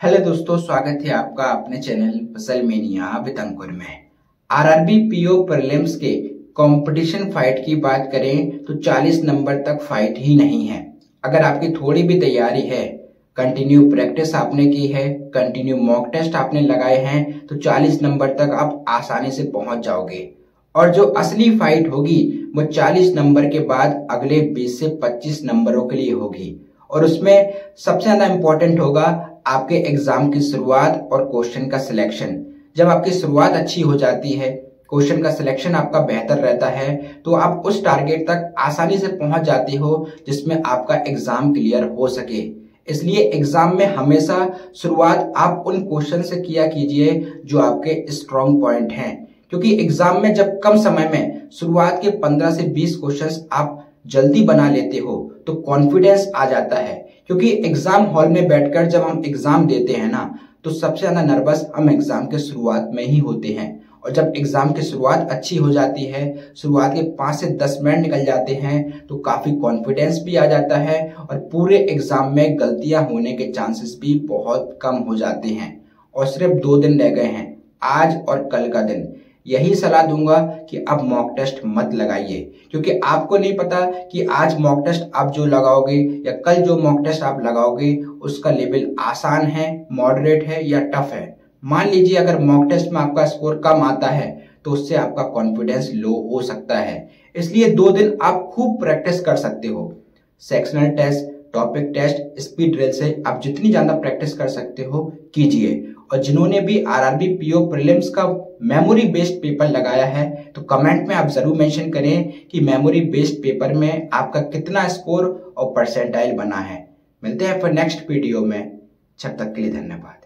Hello दोस्तों, स्वागत है आपका अपने चैनल फ़सल मेनिया विद में। आरआरबी पीओ प्रीलिम्स के कंपटीशन फाइट की बात करें तो 40 नंबर तक फाइट ही नहीं है। अगर आपकी थोड़ी भी तैयारी है कंटिन्यू प्रैक्टिस आपने की है कंटिन्यू मॉक टेस्ट आपने लगाए हैं तो 40 नंबर तक आप आसानी से पहुँच जाओगे। और जो असली फाइट होगी, वो 40 नंबर के बाद अगले 20 से 25 नंबरों के लिए होगी। और उसमें सबसे ज़्यादा इंपॉर्टेंट होगा आपके एग्ज़ाम की शुरुआत और क्वेश्चन का सिलेक्शन जब आपकी शुरुआत अच्छी हो जाती है क्वेश्चन का सिलेक्शन आपका बेहतर रहता है तो आप उस टारगेट तक आसानी से पहुँच जाते हो जिसमें आपका एग्ज़ाम क्लियर हो सके। इसलिए एग्ज़ाम में हमेशा शुरुआत आप उन क्वेश्चन से किया कीजिए जो आपके स्ट्रॉन्ग पॉइंट हैं। क्योंकि एग्ज़ाम में जब कम समय में शुरुआत के 15 से 20 क्वेश्चंस आप जल्दी बना लेते हो तो कॉन्फिडेंस आ जाता है। क्योंकि एग्ज़ाम हॉल में बैठकर जब हम एग्ज़ाम देते हैं ना तो सबसे ज़्यादा नर्वस हम एग्ज़ाम के शुरुआत में ही होते हैं। और जब एग्ज़ाम की शुरुआत अच्छी हो जाती है, शुरुआत के पाँच से दस मिनट निकल जाते हैं तो काफ़ी कॉन्फिडेंस भी आ जाता है और पूरे एग्ज़ाम में गलतियाँ होने के चांसेस भी बहुत कम हो जाते हैं। और सिर्फ़ दो दिन रह गए हैं, आज और कल का दिन। यही सलाह दूँगा कि अब मॉक टेस्ट मत लगाइए, क्योंकि आपको नहीं पता कि आज मॉक टेस्ट आप जो लगाओगे या कल जो मॉक टेस्ट आप लगाओगे, उसका लेवल आसान है मॉडरेट है या टफ है। मान लीजिए अगर मॉक टेस्ट में आपका स्कोर कम आता है तो उससे आपका कॉन्फिडेंस लो हो सकता है। इसलिए दो दिन आप खूब प्रैक्टिस कर सकते हो। Sectional test topic test speed drill से आप जितनी ज़्यादा प्रैक्टिस कर सकते हो, कीजिए। और जिन्होंने भी आरआरबी पीओ प्रीलिम्स का मेमोरी बेस्ड पेपर लगाया है तो कमेंट में आप ज़रूर मेंशन करें कि मेमोरी बेस्ड पेपर में आपका कितना स्कोर और परसेंटाइल बना है। मिलते हैं फिर नेक्स्ट वीडियो में। जब तक के लिए धन्यवाद।